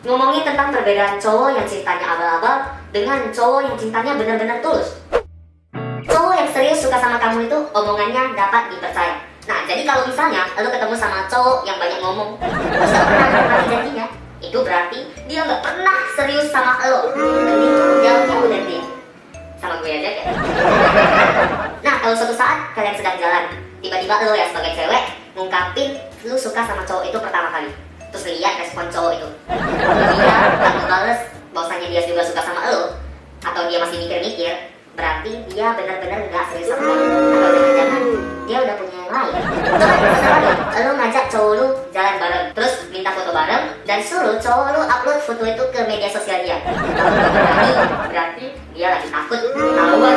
tentang perbedaan cowok yang cintanya abal-abal dengan cowok yang cintanya benar-benar tulus. Cowok yang serius suka sama kamu itu omongannya dapat dipercaya. Nah, jadi kalau misalnya lo ketemu sama cowok yang banyak ngomong, terus gak pernah menepati janjinya, itu berarti dia nggak pernah serius sama lo. Mending jauh-jauh dari dia. Sama gue aja kayak. Nah, kalau suatu saat kalian sedang jalan, tiba-tiba lo ya sebagai cewek ngungkapin lu suka sama cowok itu pertama kali terus lihat respon cowok itu ngebales bahwasanya dia juga suka sama lo atau dia masih mikir-mikir berarti dia benar-benar nggak serius sama lo. Atau jangan-jangan dia udah punya yang lain. Lo ngajak cowok lu jalan bareng terus minta foto bareng dan suruh cowok lu upload foto itu ke media sosial dia. Kalau berani berarti dia lagi takut ketahuan